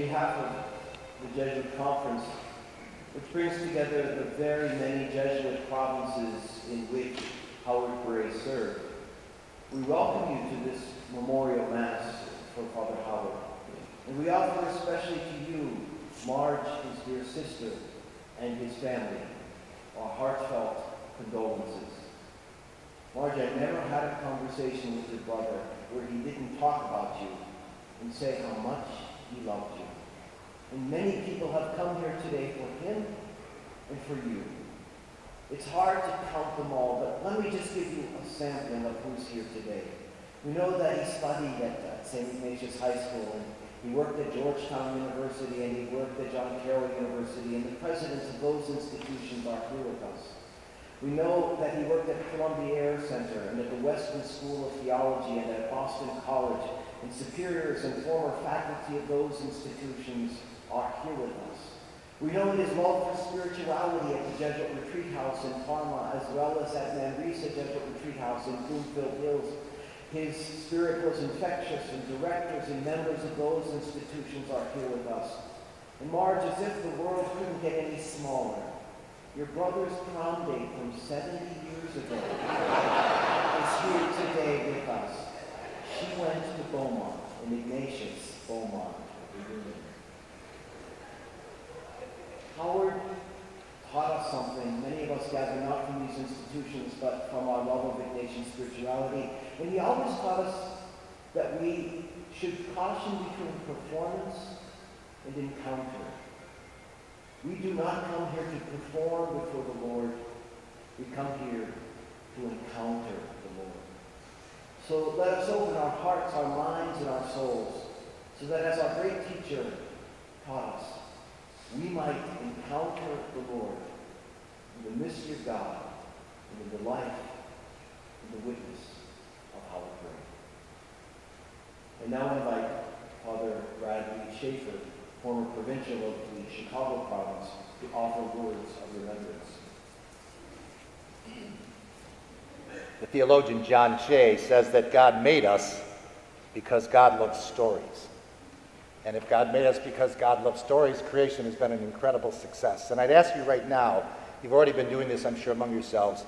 behalf of the Jesuit Conference, which brings together the very many Jesuit provinces in which Howard Gray served. We welcome you to this memorial Mass for Father Howard. And we offer especially to you, Marge, his dear sister, and his family, our heartfelt condolences. Marge, I never had a conversation with your brother where he didn't talk about you and say how much he loved you. And many people have come here today for him and for you. It's hard to count them all, but let me just give you a sampling of who's here today. We know that he studied at St. Ignatius High School, and he worked at Georgetown University, and he worked at John Carroll University, and the presidents of those institutions are here with us. We know that he worked at Colombiere Center and at the Weston School of Theology and at Boston College, and superiors and former faculty of those institutions are here with us. We know his love for spirituality at the Jesuit Retreat House in Parma, as well as at Manresa Jesuit Retreat House in Bloomfield Hills. His spirit was infectious, and directors and members of those institutions are here with us. And Marge, as if the world couldn't get any smaller, your brother's prom date from 70 years ago is here today with us. She went to Beaumont, in Ignatius Beaumont. Howard taught us something. Many of us gather not from these institutions, but from our love of Ignatian spirituality. And he always taught us that we should caution between performance and encounter. We do not come here to perform before the Lord. We come here to encounter the Lord. So let us open our hearts, our minds, and our souls, so that as our great teacher taught us, we might encounter the Lord in the mystery of God and in the life and the witness of Howard Gray. And now I invite Father Bradley Schaeffer, former provincial of the Chicago province, to offer words of remembrance. The theologian John Shea says that God made us because God loves stories. And if God made us because God loves stories, creation has been an incredible success. And I'd ask you right now, you've already been doing this, I'm sure, among yourselves,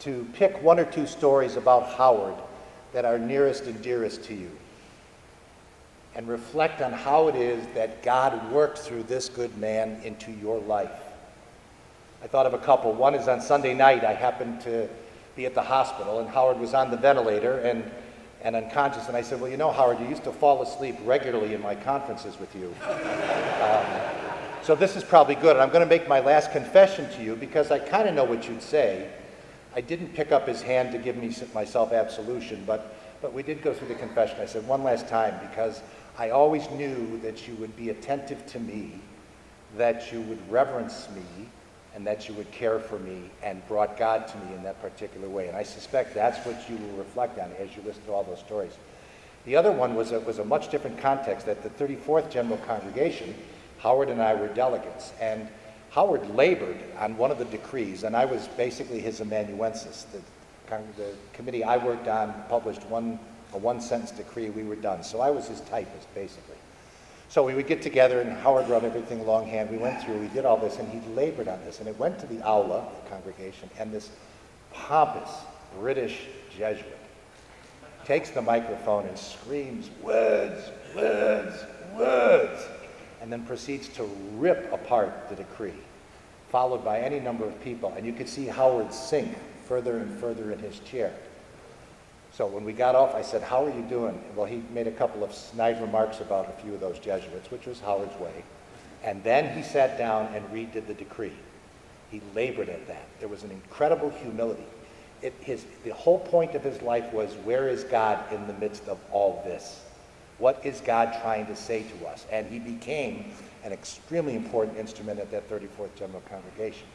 to pick one or two stories about Howard that are nearest and dearest to you. And reflect on how it is that God worked through this good man into your life. I thought of a couple. One is on Sunday night, I happened to be at the hospital, and Howard was on the ventilator, and and unconscious. And I said, Well, you know, Howard, you used to fall asleep regularly in my conferences with you. Um, so this is probably good. And I'm going to make my last confession to you because I kind of know what you'd say. I didn't pick up his hand to give me myself absolution, but, but we did go through the confession. I said, One last time, because I always knew that you would be attentive to me, that you would reverence me, and that you would care for me and brought God to me in that particular way. And I suspect that's what you will reflect on as you listen to all those stories. The other one was a, was a much different context. At the 34th General Congregation, Howard and I were delegates, and Howard labored on one of the decrees, and I was basically his amanuensis. The, the committee I worked on published one, a one-sentence decree, we were done. So I was his typist, basically. So we would get together, and Howard wrote everything longhand. We went through, we did all this, and he labored on this. And it went to the aula, the congregation, and this pompous British Jesuit takes the microphone and screams, words, words, words, and then proceeds to rip apart the decree, followed by any number of people. And you could see Howard sink further and further in his chair. So when we got off, I said, How are you doing? Well, he made a couple of snide remarks about a few of those Jesuits, which was Howard's way. And then he sat down and redid the decree. He labored at that. There was an incredible humility. It, his, the whole point of his life was where is God in the midst of all this? What is God trying to say to us? And he became an extremely important instrument at that 34th General Congregation.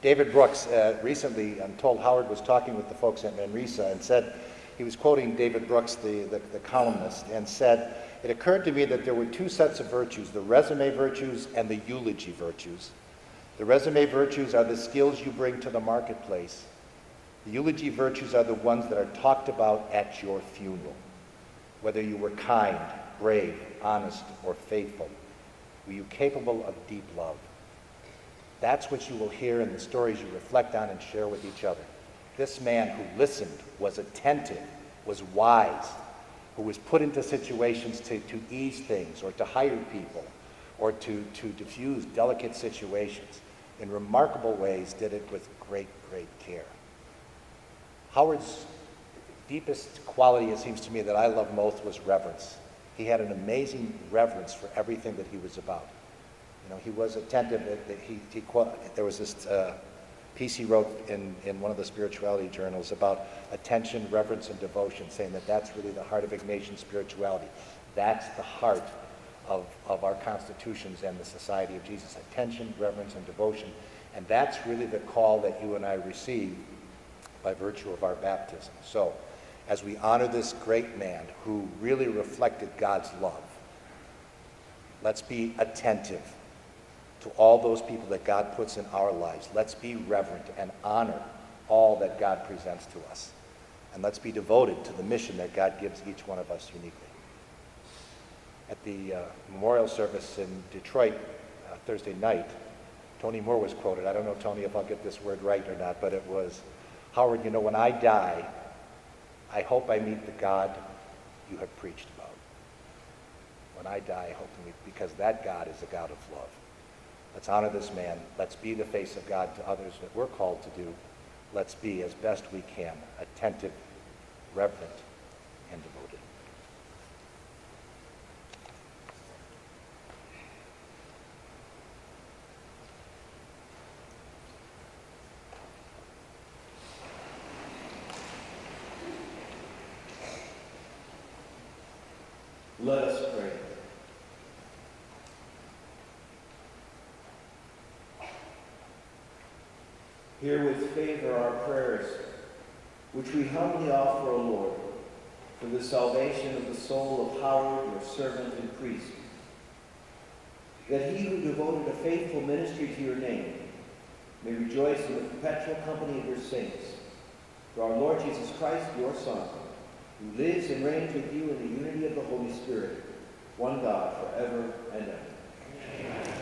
David Brooks uh, recently, I'm told Howard was talking with the folks at Manresa and said, he was quoting David Brooks, the, the, the columnist, and said, it occurred to me that there were two sets of virtues, the resume virtues and the eulogy virtues. The resume virtues are the skills you bring to the marketplace. The eulogy virtues are the ones that are talked about at your funeral. Whether you were kind, brave, honest, or faithful? Were you capable of deep love? That's what you will hear in the stories you reflect on and share with each other. This man who listened, was attentive, was wise, who was put into situations to, to ease things or to hire people or to, to diffuse delicate situations in remarkable ways, did it with great, great care. Howard's deepest quality, it seems to me, that I love most was reverence. He had an amazing reverence for everything that he was about. You know, he was attentive. He, he, there was this uh, piece he wrote in, in one of the spirituality journals about attention, reverence, and devotion, saying that that's really the heart of Ignatian spirituality. That's the heart of, of our constitutions and the Society of Jesus. Attention, reverence, and devotion. And that's really the call that you and I receive by virtue of our baptism. So, as we honor this great man who really reflected God's love, let's be attentive to all those people that God puts in our lives. Let's be reverent and honor all that God presents to us. And let's be devoted to the mission that God gives each one of us uniquely. At the uh, memorial service in Detroit uh, Thursday night, Tony Moore was quoted. I don't know, Tony, if I'll get this word right or not, but it was, Howard, you know, when I die, I hope I meet the God you have preached about. When I die, I hope to meet, because that God is a God of love. Let's honor this man. Let's be the face of God to others that we're called to do. Let's be, as best we can, attentive, reverent, and devoted. Let us pray. Hear with favor our prayers, which we humbly offer, O Lord, for the salvation of the soul of Howard, your servant and priest, that he who devoted a faithful ministry to your name may rejoice in the perpetual company of your saints. Through our Lord Jesus Christ, your Son, who lives and reigns with you in the unity of the Holy Spirit, one God, forever and ever. Amen.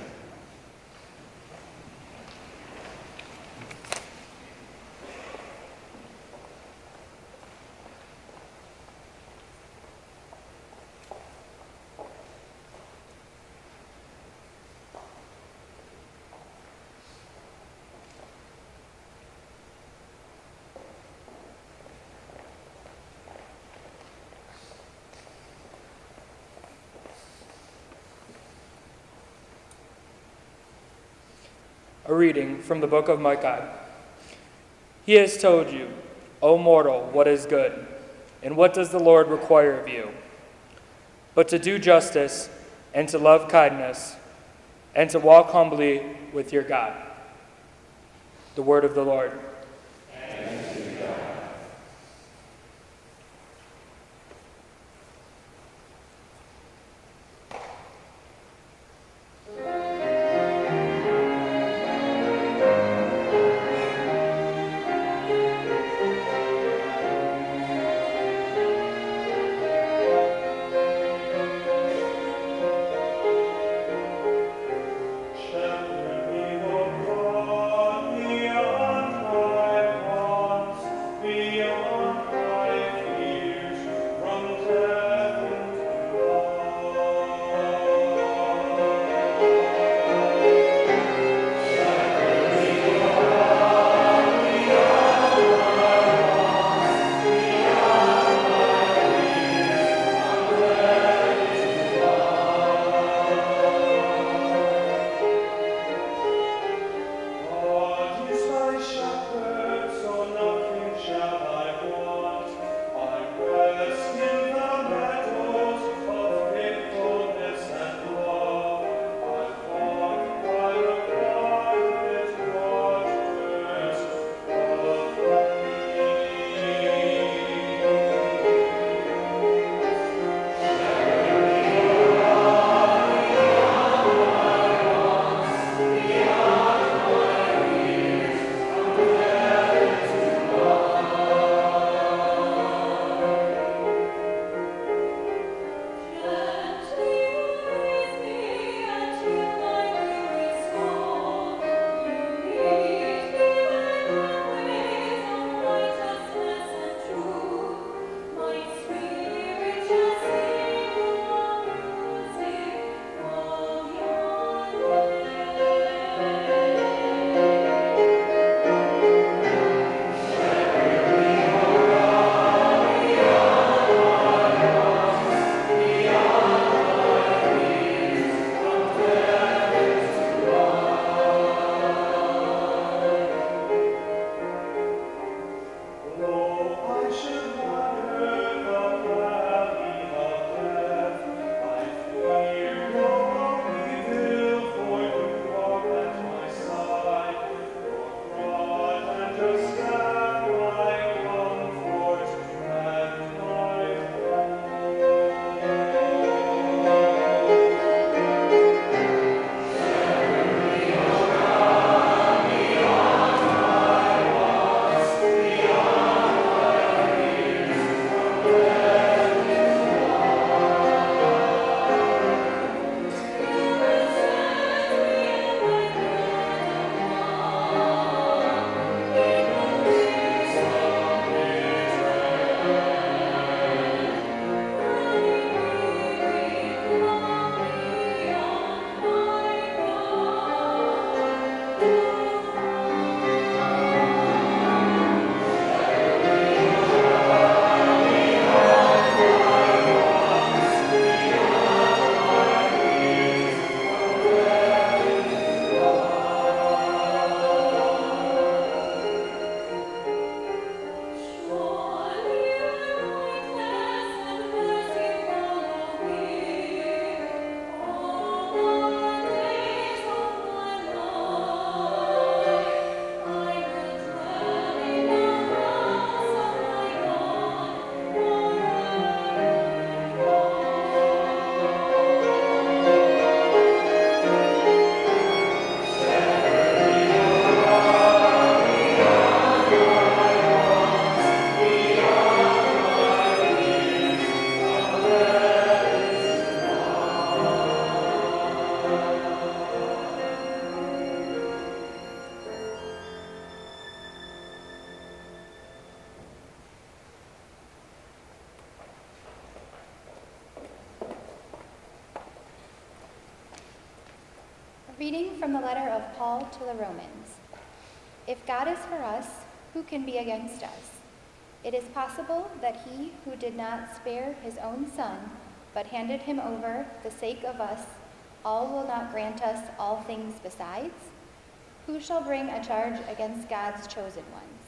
A reading from the book of Micah. He has told you, O mortal, what is good, and what does the Lord require of you? But to do justice, and to love kindness, and to walk humbly with your God. The word of the Lord. From the letter of Paul to the Romans. If God is for us, who can be against us? It is possible that he who did not spare his own son, but handed him over for the sake of us, all will not grant us all things besides? Who shall bring a charge against God's chosen ones?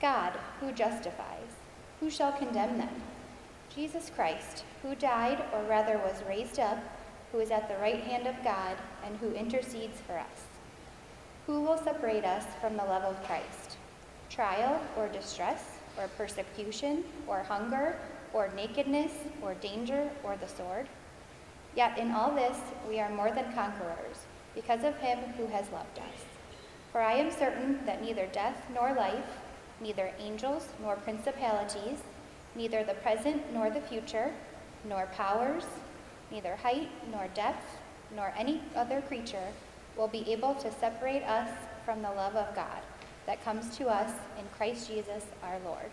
God, who justifies. Who shall condemn them? Jesus Christ, who died, or rather was raised up, who is at the right hand of God, and who intercedes for us. Who will separate us from the love of Christ? Trial or distress, or persecution, or hunger, or nakedness, or danger, or the sword? Yet in all this we are more than conquerors, because of him who has loved us. For I am certain that neither death nor life, neither angels nor principalities, neither the present nor the future, nor powers, neither height nor depth, nor any other creature will be able to separate us from the love of God that comes to us in Christ Jesus our Lord.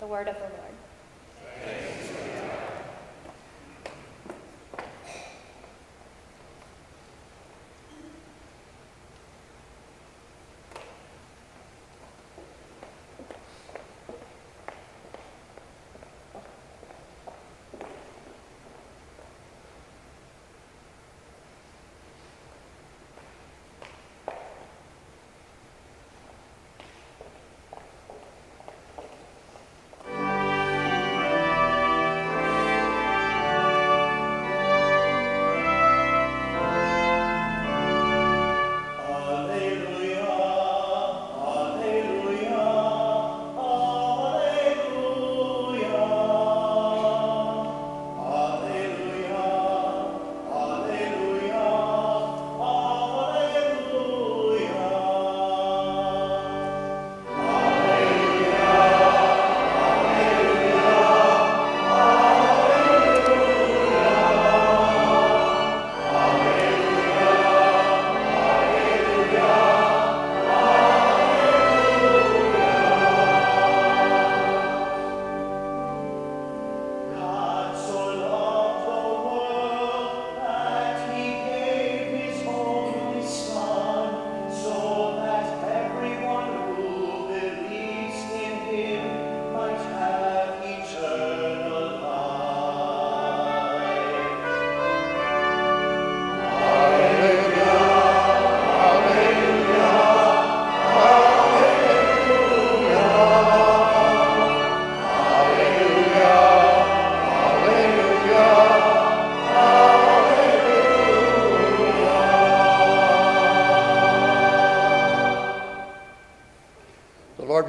The word of the Lord.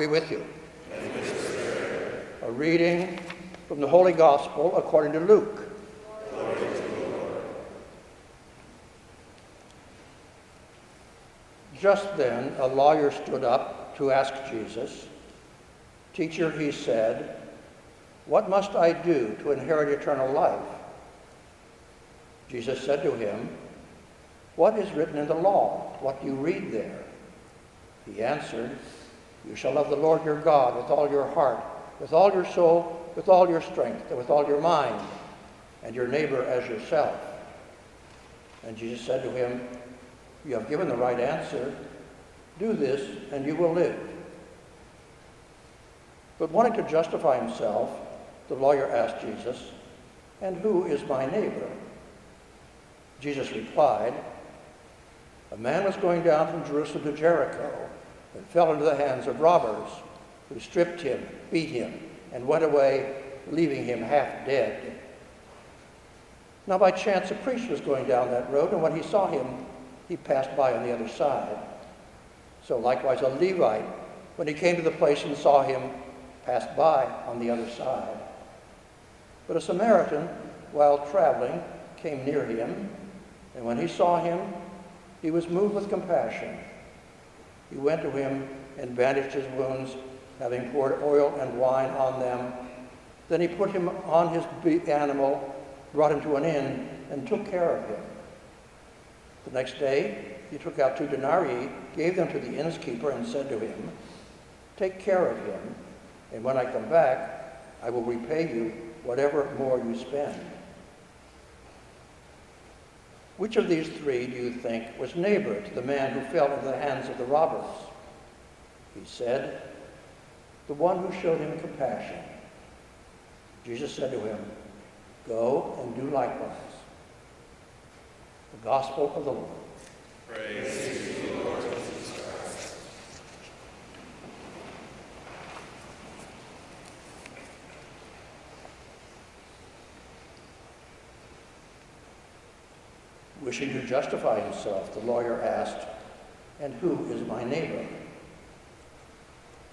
With you. A reading from the Holy Gospel according to Luke. Just then, a lawyer stood up to ask Jesus, Teacher, he said, what must I do to inherit eternal life? Jesus said to him, What is written in the law? What do you read there? He answered, You shall love the Lord your God with all your heart, with all your soul, with all your strength, and with all your mind, and your neighbor as yourself. And Jesus said to him, You have given the right answer. Do this, and you will live. But wanting to justify himself, the lawyer asked Jesus, And who is my neighbor? Jesus replied, A man was going down from Jerusalem to Jericho fell into the hands of robbers, who stripped him, beat him, and went away, leaving him half dead. Now, by chance, a priest was going down that road, and when he saw him, he passed by on the other side. So, likewise, a Levite, when he came to the place and saw him, passed by on the other side. But a Samaritan, while traveling, came near him, and when he saw him, he was moved with compassion. He went to him and bandaged his wounds, having poured oil and wine on them. Then he put him on his animal, brought him to an inn, and took care of him. The next day, he took out two denarii, gave them to the innkeeper, and said to him, Take care of him, and when I come back, I will repay you whatever more you spend. Which of these three do you think was neighbor to the man who fell into the hands of the robbers? He said, The one who showed him compassion. Jesus said to him, Go and do likewise. The Gospel of the Lord. Praise to you, Lord. Wishing to justify himself, the lawyer asked, And who is my neighbor?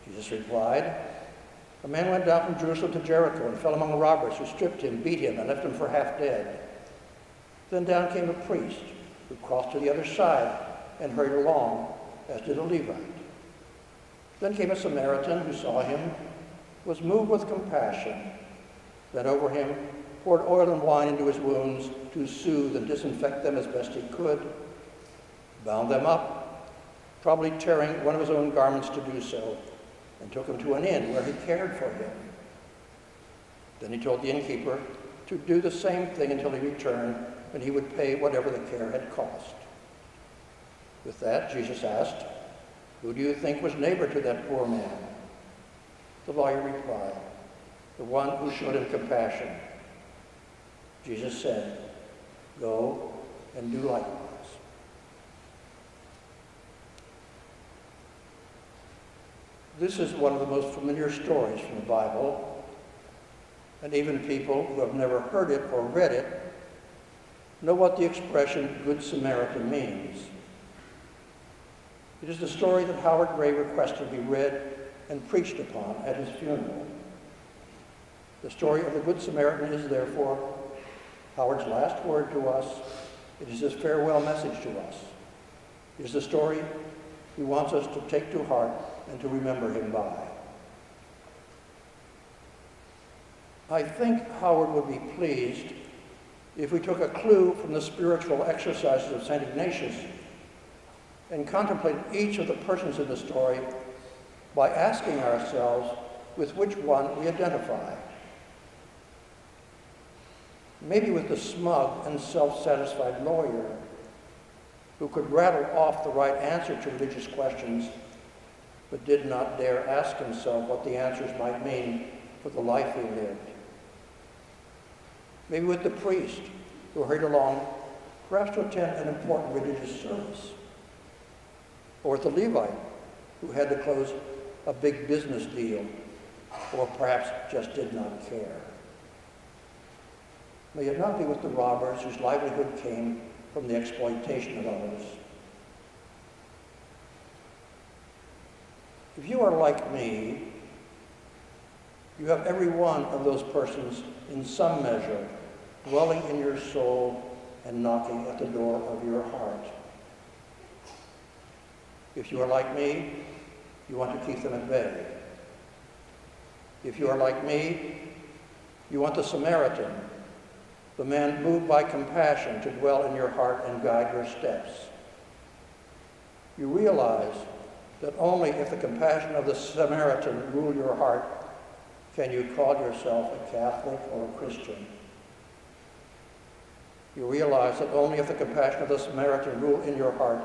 Jesus replied, A man went down from Jerusalem to Jericho and fell among robbers who stripped him, beat him, and left him for half dead. Then down came a priest who crossed to the other side and hurried along, as did a Levite. Then came a Samaritan who saw him, was moved with compassion, bent over him, poured oil and wine into his wounds to soothe and disinfect them as best he could, bound them up, probably tearing one of his own garments to do so, and took him to an inn where he cared for him. Then he told the innkeeper to do the same thing until he returned, and he would pay whatever the care had cost. With that, Jesus asked, Who do you think was neighbor to that poor man? The lawyer replied, The one who showed him compassion. Jesus said, Go and do likewise. This is one of the most familiar stories from the Bible, and even people who have never heard it or read it know what the expression Good Samaritan means. It is the story that Howard Gray requested be read and preached upon at his funeral. The story of the Good Samaritan is therefore Howard's last word to us. It is his farewell message to us. It is the story he wants us to take to heart and to remember him by. I think Howard would be pleased if we took a clue from the spiritual exercises of St. Ignatius and contemplated each of the persons in the story by asking ourselves with which one we identify. Maybe with the smug and self-satisfied lawyer who could rattle off the right answer to religious questions but did not dare ask himself what the answers might mean for the life he lived. Maybe with the priest who hurried along, perhaps to attend an important religious service. Or with the Levite who had to close a big business deal, or perhaps just did not care. May it not be with the robbers whose livelihood came from the exploitation of others. If you are like me, you have every one of those persons in some measure dwelling in your soul and knocking at the door of your heart. If you are like me, you want to keep them at bay. If you are like me, you want the Samaritan, the man moved by compassion to dwell in your heart and guide your steps. You realize that only if the compassion of the Samaritan rule your heart can you call yourself a Catholic or a Christian. You realize that only if the compassion of the Samaritan rule in your heart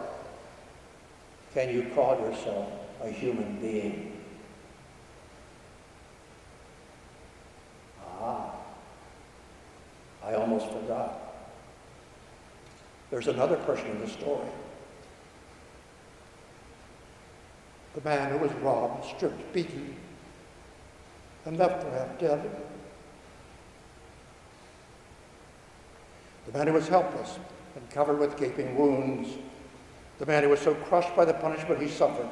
can you call yourself a human being. I almost forgot. There's another person in the story. The man who was robbed, stripped, beaten, and left for half dead. The man who was helpless and covered with gaping wounds. The man who was so crushed by the punishment he suffered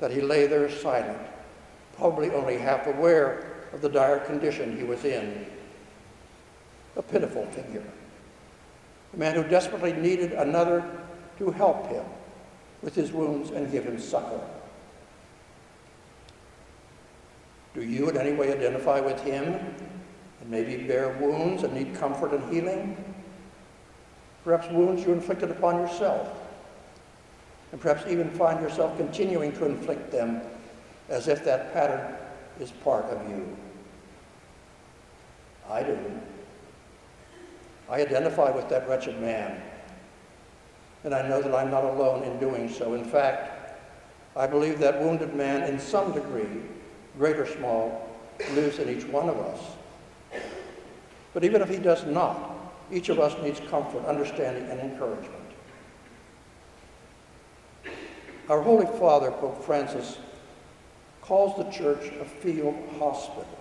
that he lay there silent, probably only half aware of the dire condition he was in. A pitiful figure. A man who desperately needed another to help him with his wounds and give him succor. Do you in any way identify with him and maybe bear wounds and need comfort and healing? Perhaps wounds you inflicted upon yourself, and perhaps even find yourself continuing to inflict them as if that pattern is part of you. I do. I identify with that wretched man and I know that I'm not alone in doing so. In fact, I believe that wounded man, in some degree, great or small, lives in each one of us. But even if he does not, each of us needs comfort, understanding, and encouragement. Our Holy Father, Pope Francis, calls the church a field hospital.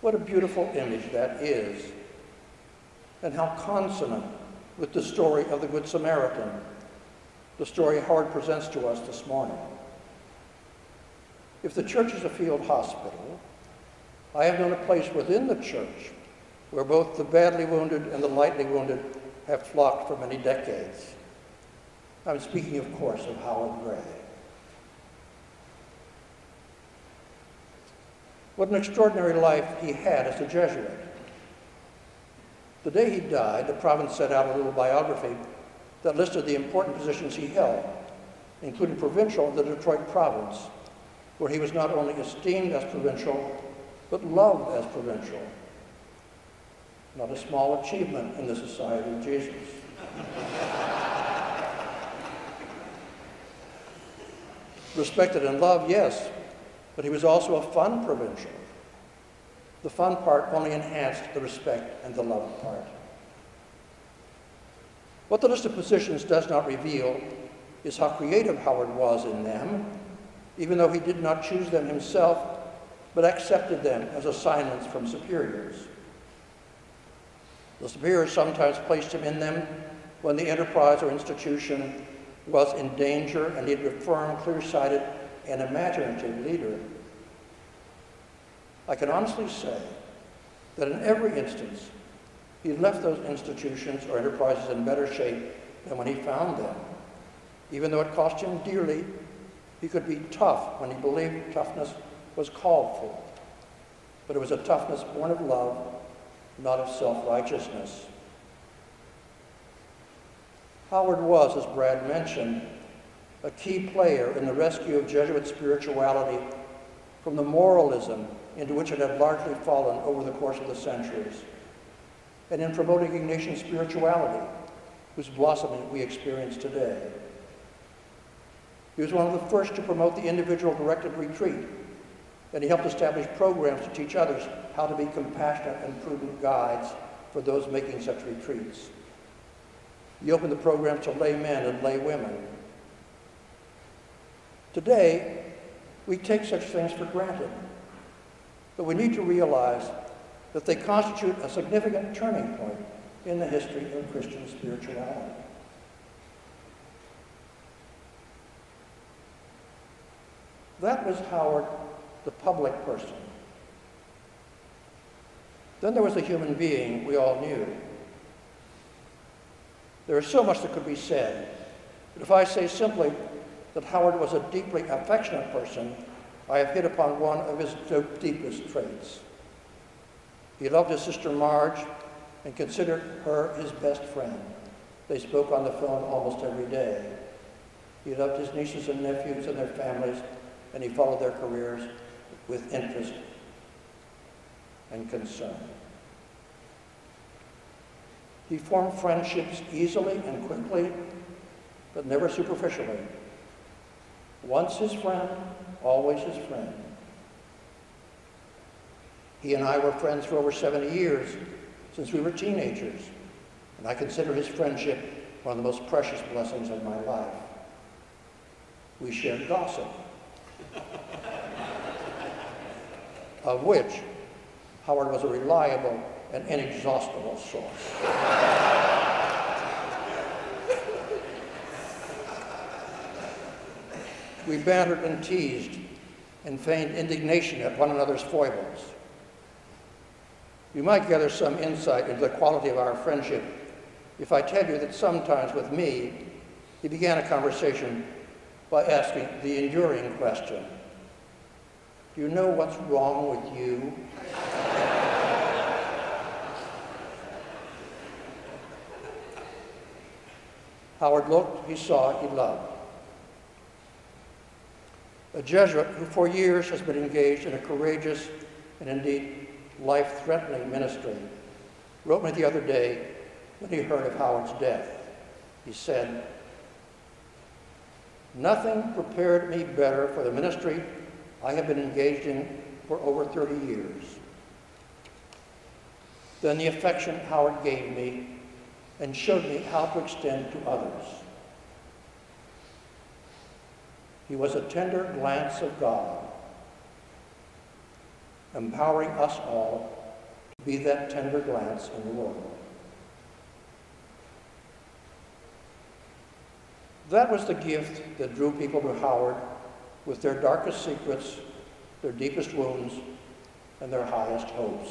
What a beautiful image that is, and how consonant with the story of the Good Samaritan, the story Howard presents to us this morning. If the church is a field hospital, I have known a place within the church where both the badly wounded and the lightly wounded have flocked for many decades. I'm speaking, of course, of Howard Gray. What an extraordinary life he had as a Jesuit. The day he died, the province set out a little biography that listed the important positions he held, including provincial of the Detroit province, where he was not only esteemed as provincial, but loved as provincial. Not a small achievement in the Society of Jesus. Respected and loved, yes, but he was also a fun provincial. The fun part only enhanced the respect and the love part. What the list of positions does not reveal is how creative Howard was in them, even though he did not choose them himself, but accepted them as assignments from superiors. The superiors sometimes placed him in them when the enterprise or institution was in danger and needed a firm, clear-sighted, and imaginative leader. I can honestly say that in every instance, he left those institutions or enterprises in better shape than when he found them. Even though it cost him dearly, he could be tough when he believed toughness was called for. But it was a toughness born of love, not of self-righteousness. Howard was, as Brad mentioned, a key player in the rescue of Jesuit spirituality from the moralism into which it had largely fallen over the course of the centuries, and in promoting Ignatian spirituality, whose blossoming we experience today. He was one of the first to promote the individual directed retreat, and he helped establish programs to teach others how to be compassionate and prudent guides for those making such retreats. He opened the program to lay men and lay women. Today, we take such things for granted. But we need to realize that they constitute a significant turning point in the history of Christian spirituality. That was Howard, the public person. Then there was the human being we all knew. There is so much that could be said, but if I say simply that Howard was a deeply affectionate person, I have hit upon one of his deepest traits. He loved his sister Marge and considered her his best friend. They spoke on the phone almost every day. He loved his nieces and nephews and their families, and he followed their careers with interest and concern. He formed friendships easily and quickly, but never superficially. Once his friend, always his friend. He and I were friends for over 70 years, since we were teenagers, and I consider his friendship one of the most precious blessings of my life. We shared gossip, of which Howard was a reliable and inexhaustible source. We bantered and teased and feigned indignation at one another's foibles. You might gather some insight into the quality of our friendship if I tell you that sometimes with me, he began a conversation by asking the enduring question, do you know what's wrong with you? Howard looked, he saw, he loved a Jesuit who for years has been engaged in a courageous and indeed life-threatening ministry, wrote me the other day when he heard of Howard's death. He said, Nothing prepared me better for the ministry I have been engaged in for over 30 years than the affection Howard gave me and showed me how to extend to others. He was a tender glance of God, empowering us all to be that tender glance in the world. That was the gift that drew people to Howard with their darkest secrets, their deepest wounds, and their highest hopes.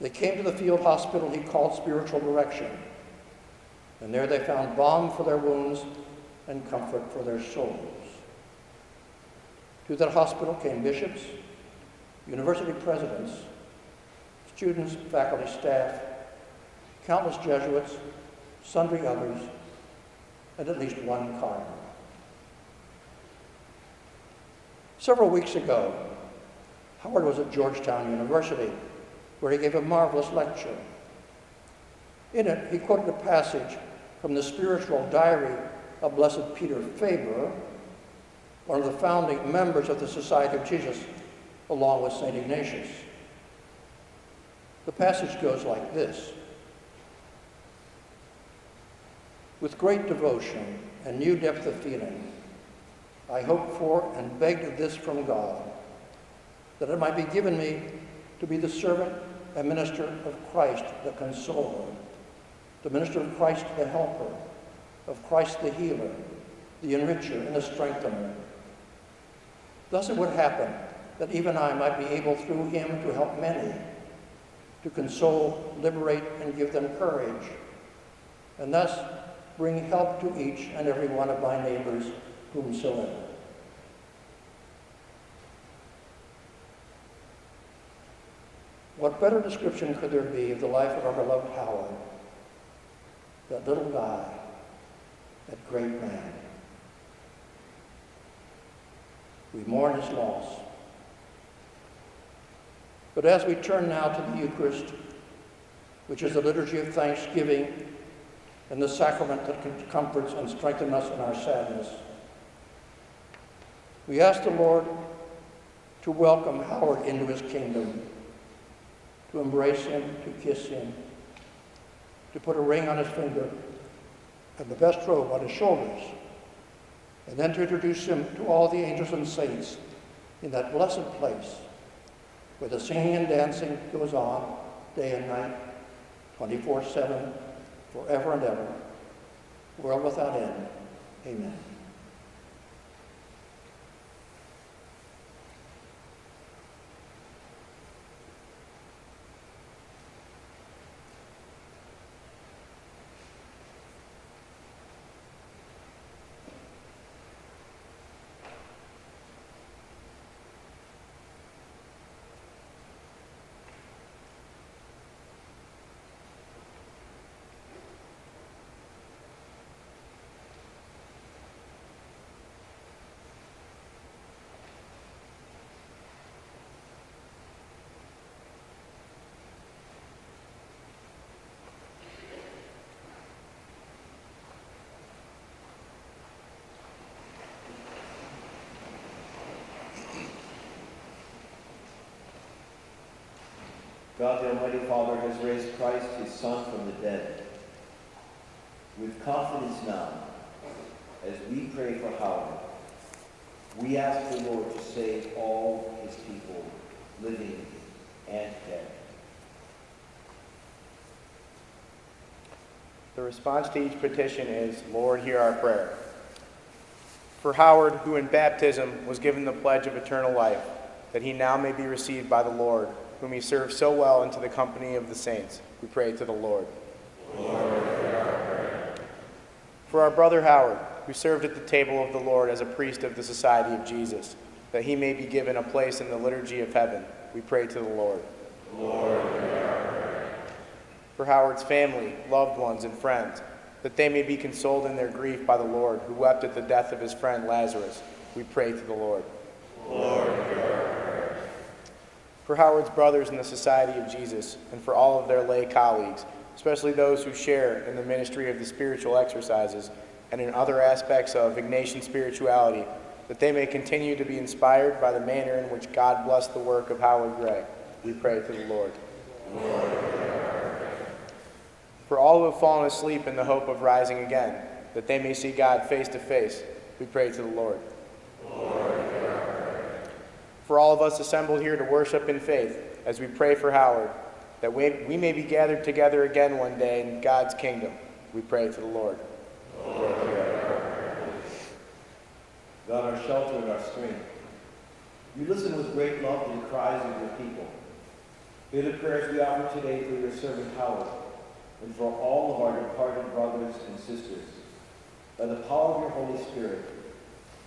They came to the field hospital he called spiritual direction, and there they found balm for their wounds and comfort for their souls. To that hospital came bishops, university presidents, students, faculty, staff, countless Jesuits, sundry others, and at least one cardinal. Several weeks ago, Howard was at Georgetown University, where he gave a marvelous lecture. In it, he quoted a passage from the spiritual diary of Blessed Peter Faber, one of the founding members of the Society of Jesus, along with St. Ignatius. The passage goes like this. With great devotion and new depth of feeling, I hoped for and begged this from God, that it might be given me to be the servant and minister of Christ the Consoler, the minister of Christ the Helper, of Christ the Healer, the Enricher, and the Strengthener. Thus it would happen that even I might be able through him to help many, to console, liberate, and give them courage, and thus bring help to each and every one of my neighbors whomsoever. What better description could there be of the life of our beloved Howard? That little guy, that great man. We mourn his loss. But as we turn now to the Eucharist, which is the liturgy of thanksgiving and the sacrament that comforts and strengthens us in our sadness, we ask the Lord to welcome Howard into his kingdom to embrace him, to kiss him, to put a ring on his finger and the best robe on his shoulders, and then to introduce him to all the angels and saints in that blessed place where the singing and dancing goes on day and night, 24 7, forever and ever, world without end. Amen. God the Almighty Father has raised Christ, his Son, from the dead. With confidence now, as we pray for Howard, we ask the Lord to save all his people, living and dead. The response to each petition is, Lord, hear our prayer. For Howard, who in baptism was given the pledge of eternal life, that he now may be received by the Lord, whom he served so well into the company of the saints, we pray to the Lord. Lord For our brother Howard, who served at the table of the Lord as a priest of the Society of Jesus, that he may be given a place in the liturgy of heaven, we pray to the Lord. Lord For Howard's family, loved ones, and friends, that they may be consoled in their grief by the Lord, who wept at the death of his friend Lazarus, we pray to the Lord. Lord for Howard's brothers in the Society of Jesus, and for all of their lay colleagues, especially those who share in the ministry of the spiritual exercises and in other aspects of Ignatian spirituality, that they may continue to be inspired by the manner in which God blessed the work of Howard Gray. We pray to the Lord. For all who have fallen asleep in the hope of rising again, that they may see God face to face, we pray to the Lord. For all of us assembled here to worship in faith, as we pray for Howard, that we, we may be gathered together again one day in God's kingdom, we pray to the Lord. God, our shelter and our strength. You listen with great love to the cries of your people. Hear the prayers we offer today for your servant Howard and for all of our departed brothers and sisters. By the power of your Holy Spirit,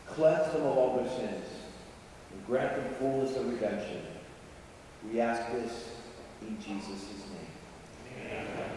cleanse them of all their sins and grant them fullness of redemption. We ask this in Jesus' name. Pray,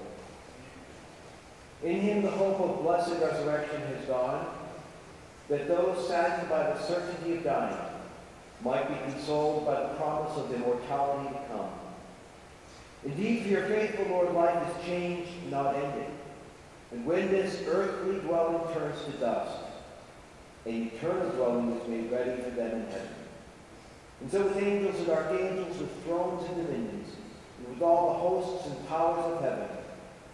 In him the hope of blessed resurrection has dawned. that those saddened by the certainty of dying might be consoled by the promise of immortality to come. Indeed, for your faithful Lord, life is changed, not ended. And when this earthly dwelling turns to dust, an eternal dwelling is made ready for them in heaven. And so with angels and archangels, with thrones and dominions, and with all the hosts and powers of heaven,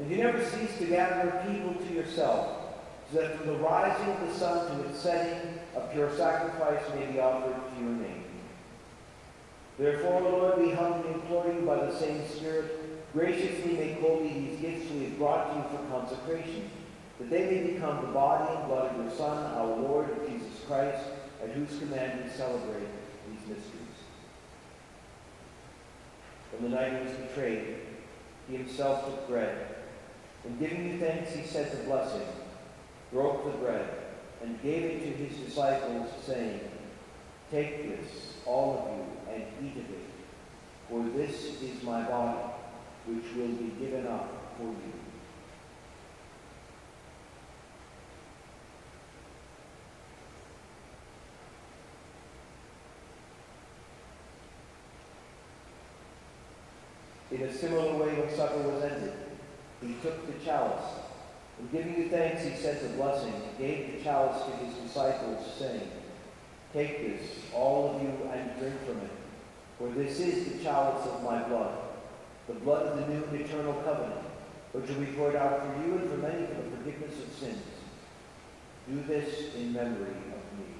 And you never cease to gather people to yourself, so that from the rising of the sun to its setting, a pure sacrifice may be offered to your name. Therefore, Lord, we humbly implore you by the same Spirit, graciously make holy these gifts we have brought to you for consecration, that they may become the body and blood of your Son, our Lord Jesus Christ, at whose command we celebrate these mysteries. From the night he was betrayed, he himself took bread, and giving thanks, he said the blessing, broke the bread, and gave it to his disciples, saying, Take this, all of you, and eat of it, for this is my body, which will be given up for you. In a similar way, when supper was ended, he took the chalice, and giving you thanks, he said the blessing, and gave the chalice to his disciples, saying, Take this, all of you, and drink from it, for this is the chalice of my blood, the blood of the new and eternal covenant, which will be poured out for you and for many for the forgiveness of sins. Do this in memory of me.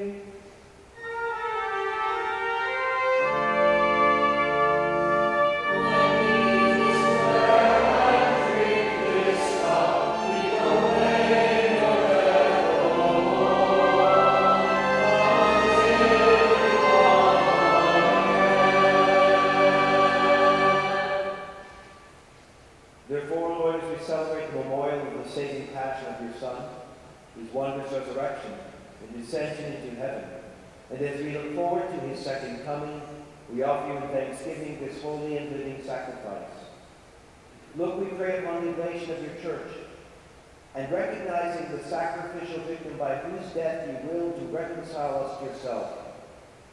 Pray upon the oblation of your church, and recognizing the sacrificial victim by whose death you will to reconcile us to yourself,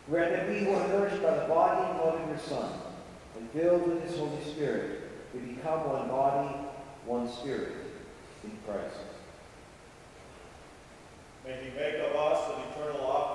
grant that we who are nourished by the body and blood of your Son, and filled with his Holy Spirit, we become one body, one spirit in Christ. May he make of us an eternal offering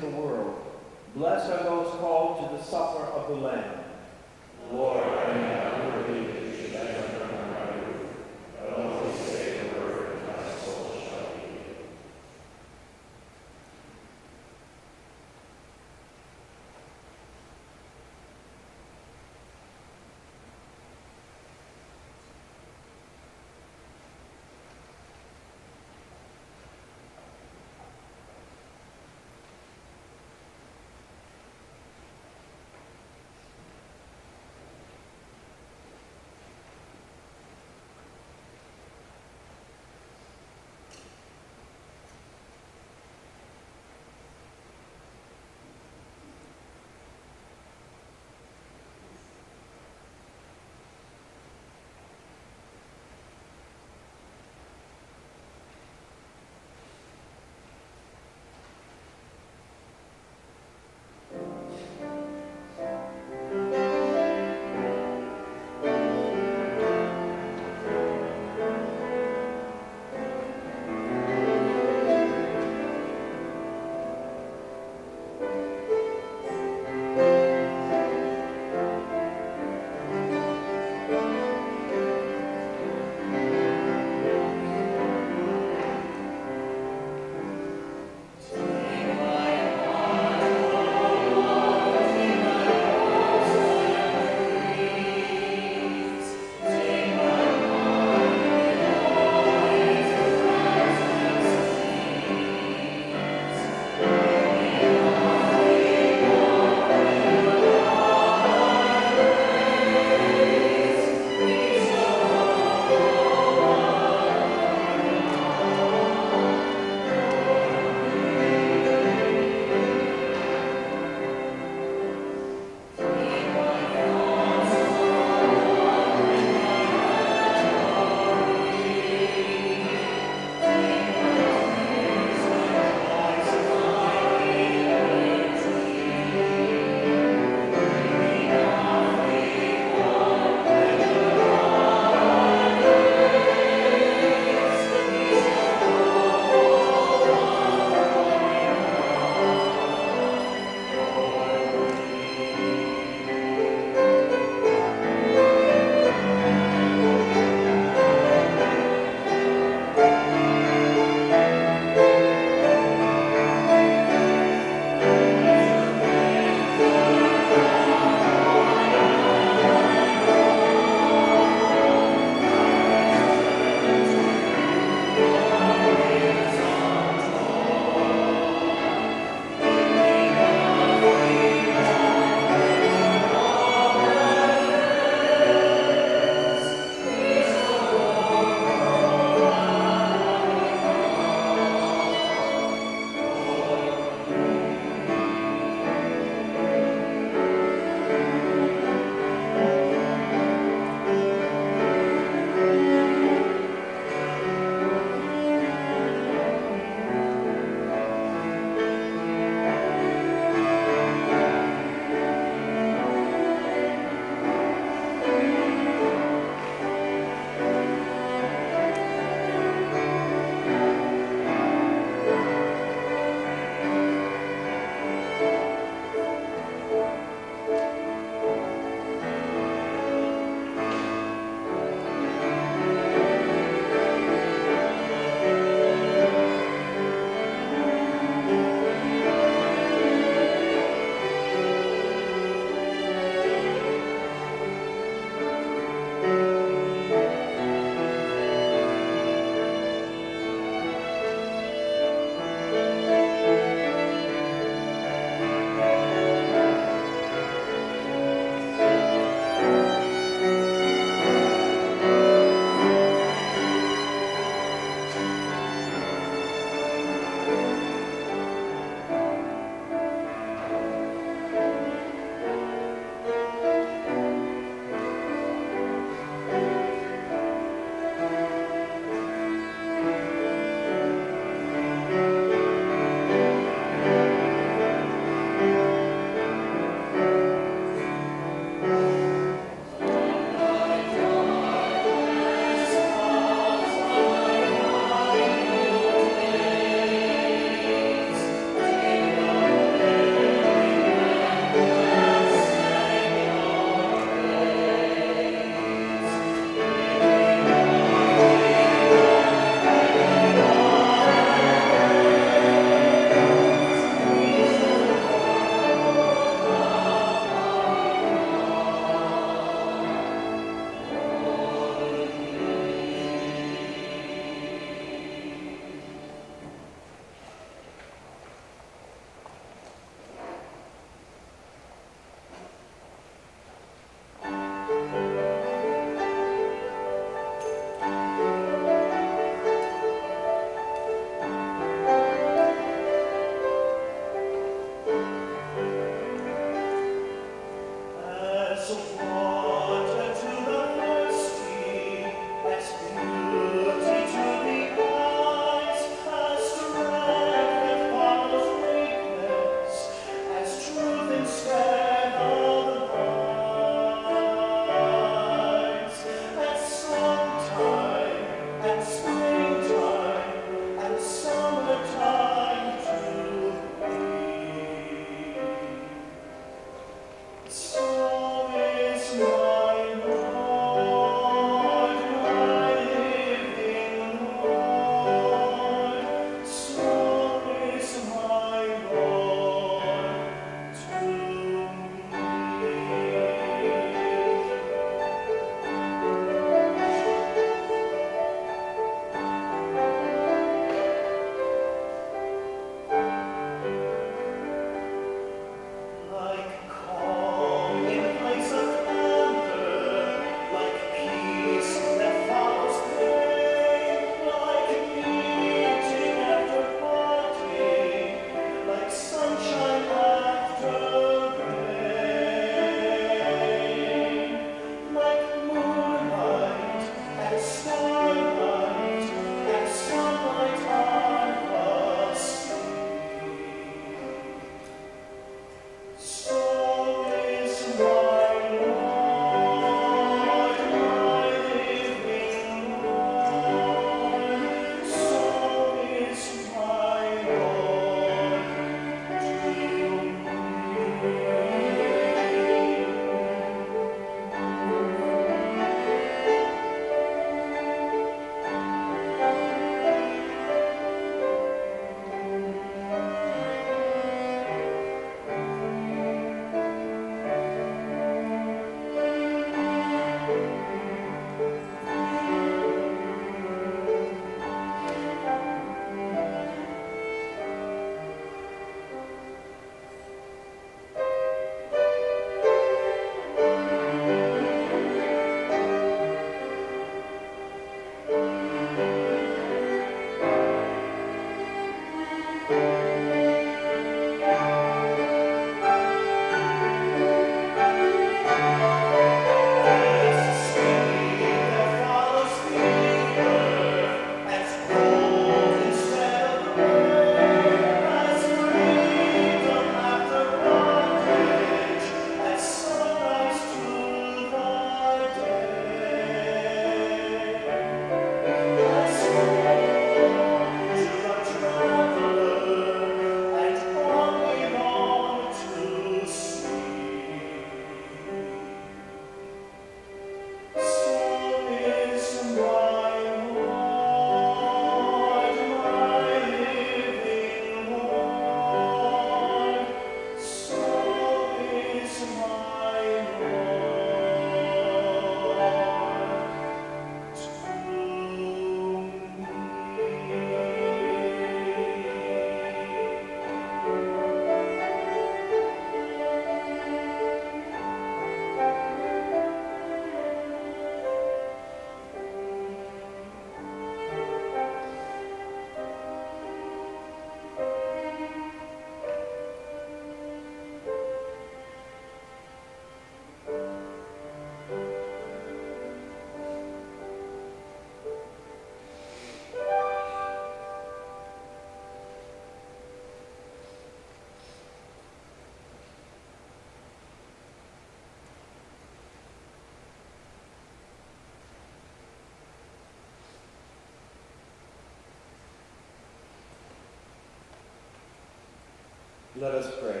Let us pray.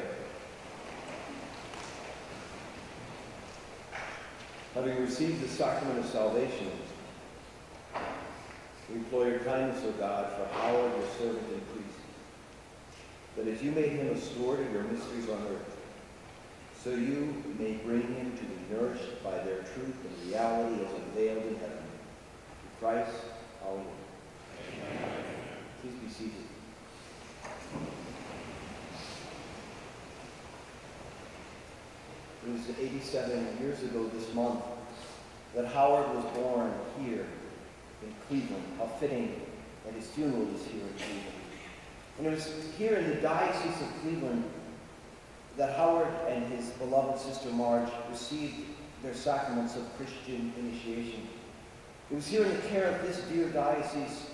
Having received the sacrament of salvation, we implore your kindness, O God, for Howard, your servant and priest, that as you made him a steward of your mysteries on earth, so you may bring him to be nourished by their truth and reality as unveiled in heaven. Through Christ our Lord. Please be seated. It 87 years ago this month that Howard was born here in Cleveland. How fitting that his funeral is here in Cleveland. And it was here in the Diocese of Cleveland that Howard and his beloved sister Marge received their sacraments of Christian initiation. It was here in the care of this dear diocese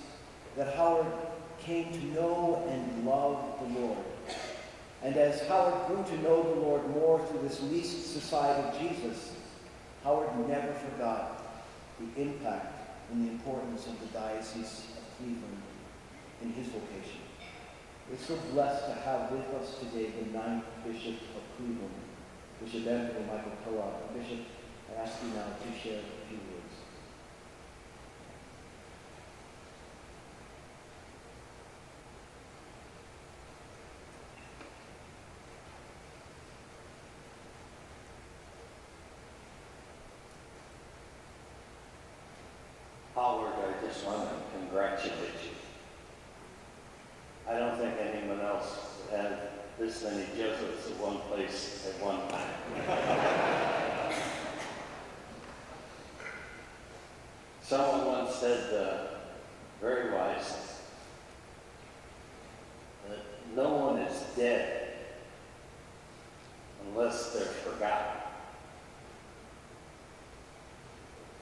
that Howard came to know and love the Lord. And as Howard grew to know the Lord more through this least society of Jesus, Howard never forgot the impact and the importance of the Diocese of Cleveland in his vocation. We're so blessed to have with us today the ninth Bishop of Cleveland, Bishop Anthony Michael Kellogg. Bishop, I ask you now to share a few words. Howard, I just want to congratulate you. I don't think anyone else had this many Jesuits at one place at one time. Someone once said, uh, very wise, that no one is dead unless they're forgotten.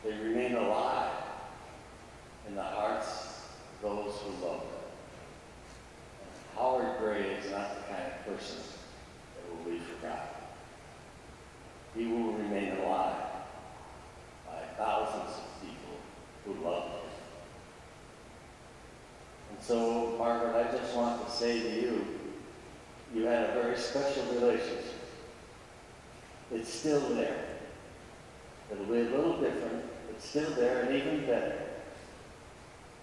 They remain alive in the hearts of those who love them. And Howard Gray is not the kind of person that will be forgotten. He will remain alive by thousands of people who love him. And so, Margaret, I just want to say to you, you had a very special relationship. It's still there. It'll be a little different, but still there and even better.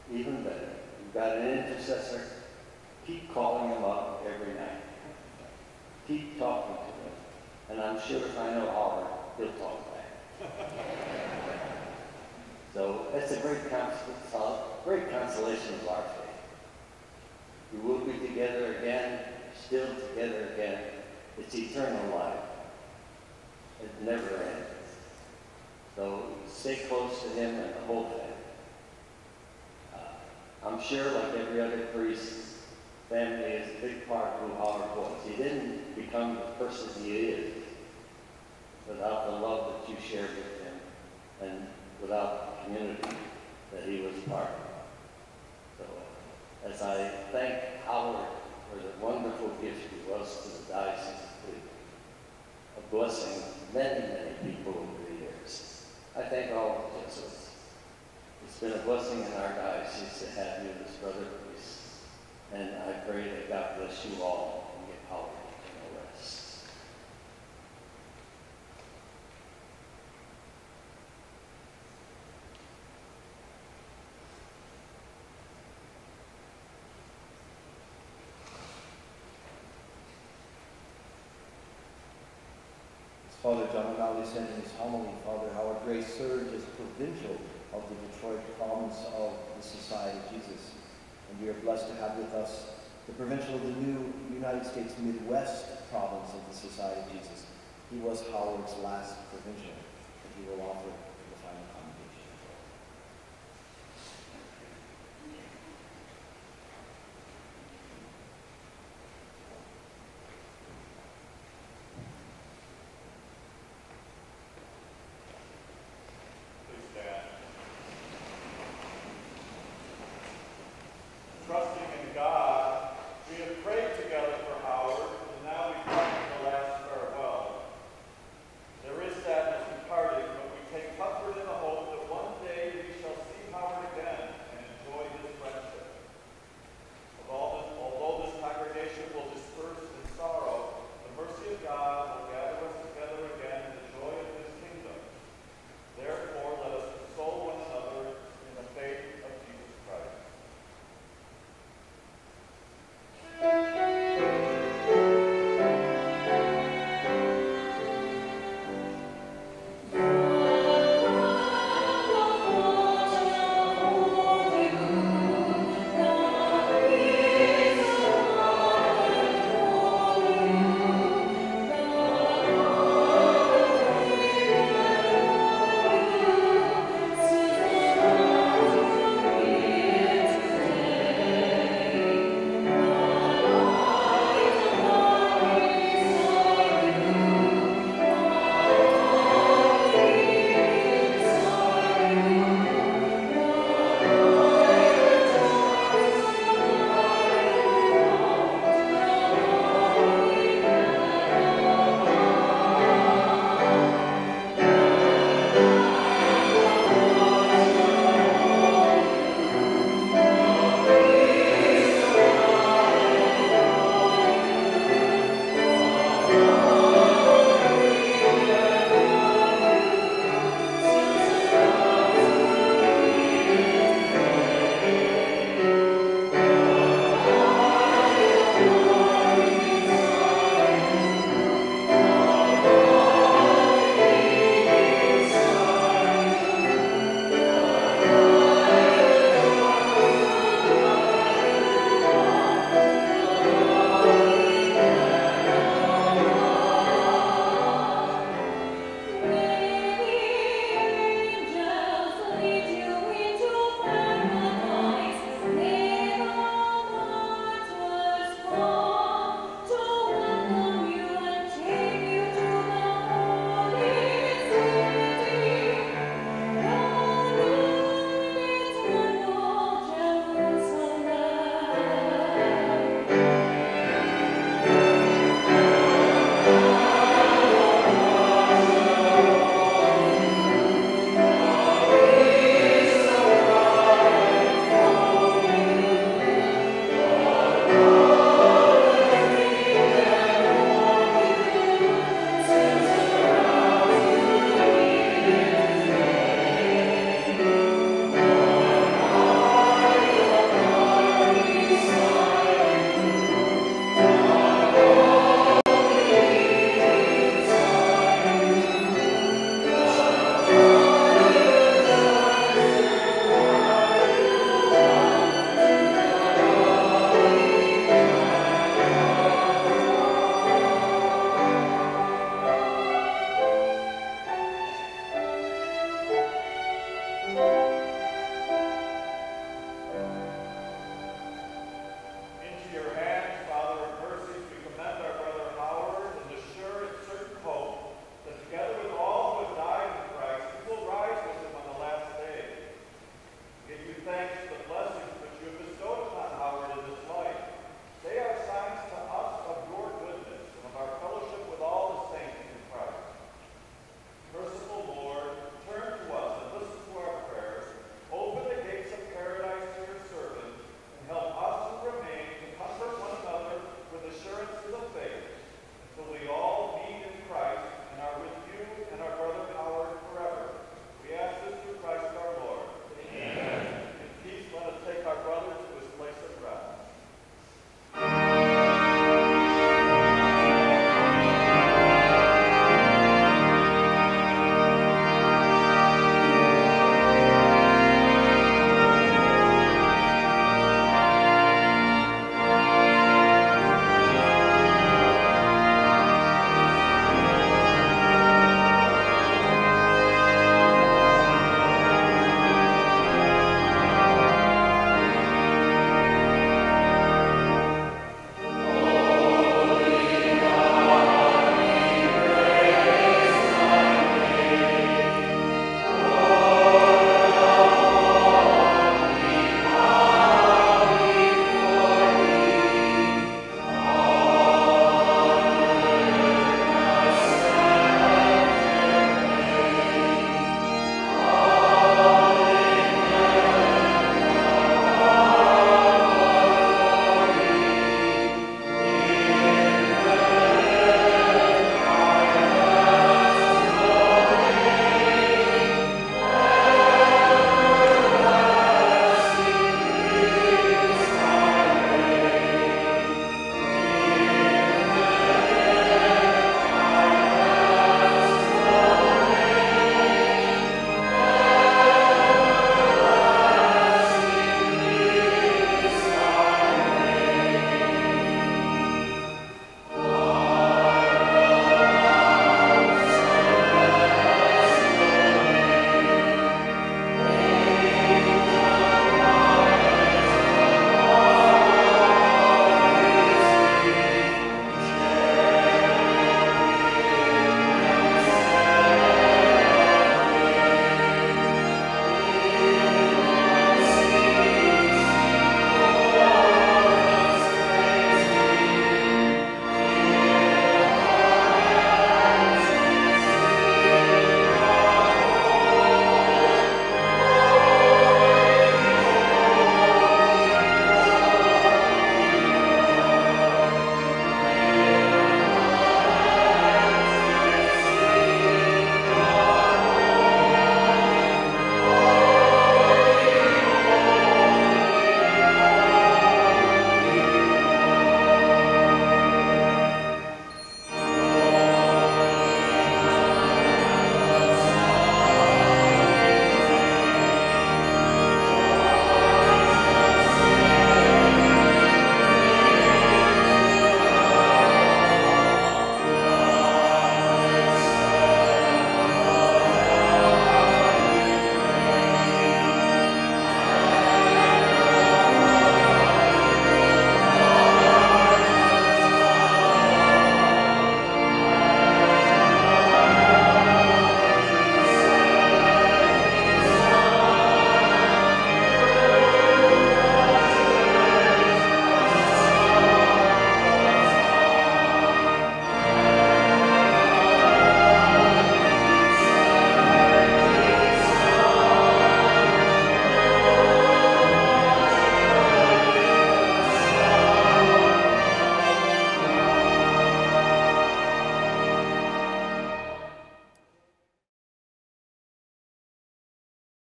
Even better. You've got an intercessor. Keep calling him up every night. Keep talking to him. And I'm sure if I know Howard, he'll talk back. so that's a great, cons- great consolation of our faith. We will be together again, still together again. It's eternal life. Never ends. So stay close to him and whole family. Uh, I'm sure, like every other priest, family is a big part of who Howard was. He didn't become the person he is without the love that you shared with him and without the community that he was part of. So, as I thank Howard for the wonderful gift he was to the Diocese of Cleveland, a blessing many, many people over the years. I thank all the Jesuits. It's been a blessing in our diocese to have you as brother priest. And I pray that God bless you all and give Howard no rest. As Father John O'Malley said in his homily, Father Howard Gray served as provincial of the Detroit province of the Society of Jesus. And we are blessed to have with us the provincial of the new United States Midwest province of the Society of Jesus. He was Howard's last provincial, he will offer